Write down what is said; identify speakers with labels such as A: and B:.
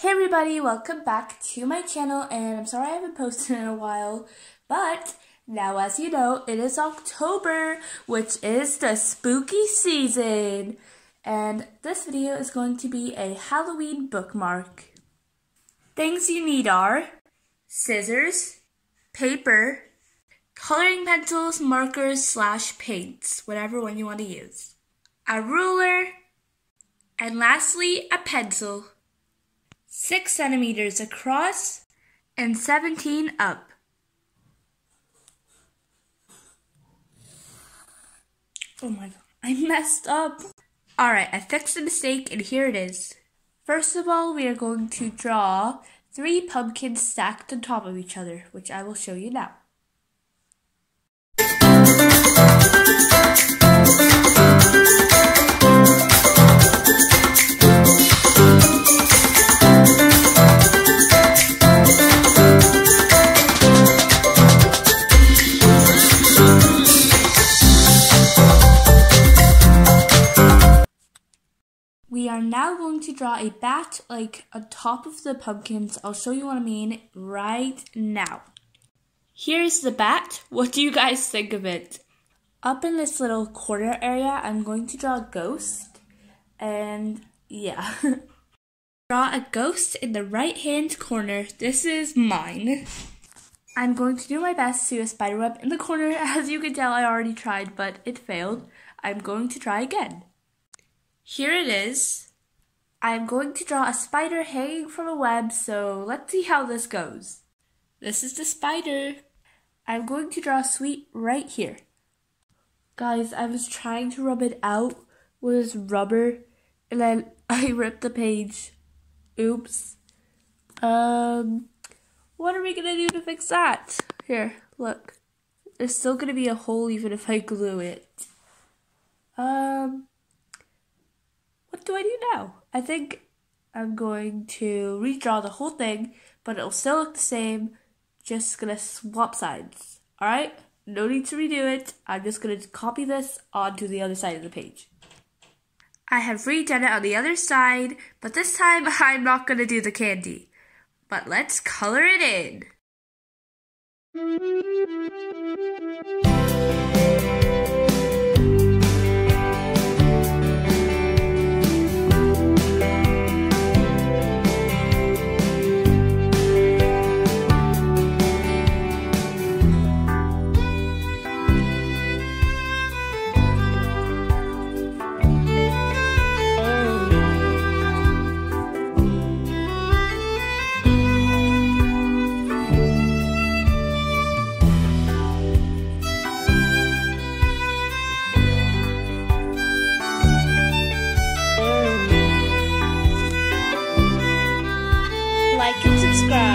A: Hey everybody, welcome back to my channel and I'm sorry I haven't posted in a while, but now as you know, it is October, which is the spooky season. And this video is going to be a Halloween bookmark. Things you need are scissors, paper, coloring pencils, markers, slash paints, whatever one you want to use, a ruler, and lastly, a pencil. 6 centimeters across and 17 up. Oh my god, I messed up. Alright, I fixed the mistake and here it is. First of all, we are going to draw three pumpkins stacked on top of each other, which I will show you now. We are now going to draw a bat like on top of the pumpkins. I'll show you what I mean right now. Here's the bat. What do you guys think of it? Up in this little corner area, I'm going to draw a ghost. And yeah. draw a ghost in the right hand corner. This is mine. I'm going to do my best to do a spider web in the corner. As you can tell, I already tried, but it failed. I'm going to try again. Here it is. I'm going to draw a spider hanging from a web, so let's see how this goes. This is the spider. I'm going to draw a sweet right here. Guys, I was trying to rub it out with this rubber, and then I ripped the page. Oops. Um, what are we gonna do to fix that? Here, look. There's still gonna be a hole even if I glue it. Um, what do I do now? I think I'm going to redraw the whole thing, but it'll still look the same. Just gonna swap sides. Alright? No need to redo it. I'm just gonna copy this onto the other side of the page. I have redone it on the other side, but this time I'm not gonna do the candy. But let's color it in. Subscribe.